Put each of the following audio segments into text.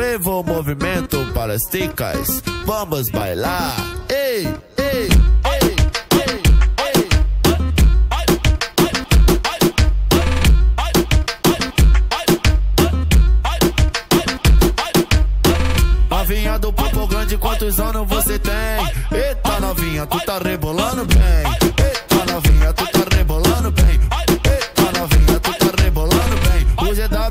Viva o movimento para as ticas, vamos bailar. Ei, ei. Novinha do popo grande, quantos anos você tem? Eita novinha, tu tá rebolando bem. Eita novinha, tu tá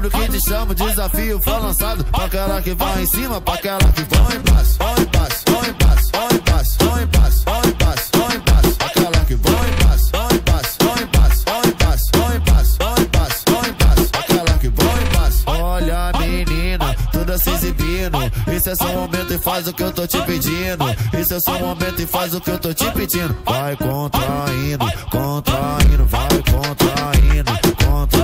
bem. O que te chama, o desafio foi lançado. Pra aquela que vai em cima, pra aquela que vai embaixo. Vai embaixo, vai embaixo, vai embaixo, vai embaixo, vai embaixo, vai embaixo. Aquela que vai embaixo, vai embaixo, vai embaixo, vai embaixo, vai embaixo, vai embaixo, vai embaixo. Aquela que vai embaixo. Olha menina, toda se exibindo. Isso é só um momento e faz o que eu tô te pedindo. Isso é só um momento e faz o que eu tô te pedindo. Vai contraindo, contraindo, vai contraindo, contraindo.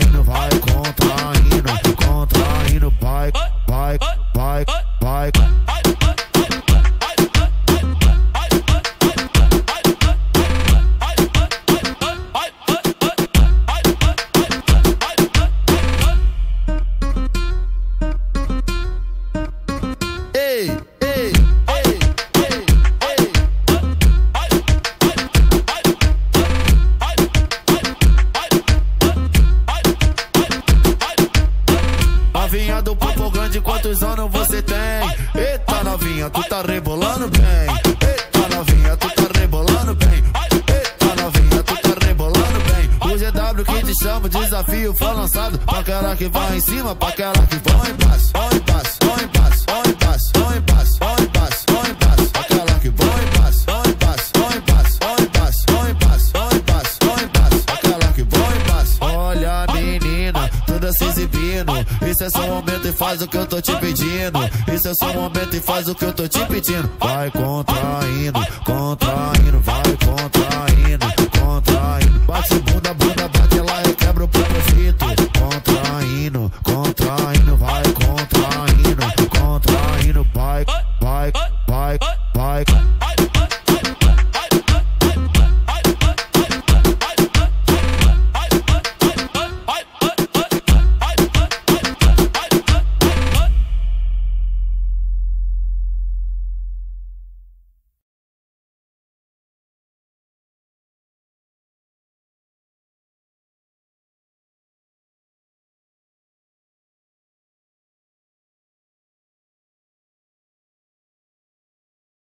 Contraindo, vai contraindo, grande, quantos anos você tem? Eita novinha, tu tá rebolando bem. Eita novinha, tu tá rebolando bem. Eita novinha, tu tá rebolando bem. O GW que te chama, o desafio foi lançado. Pra aquela que vai em cima, pra aquela que vai embaixo. Vai embaixo, vai embaixo, vai embaixo, Isso é só um momento e faz o que eu tô te pedindo. Isso é só um momento e faz o que eu tô te pedindo. Vai contraindo, contraindo,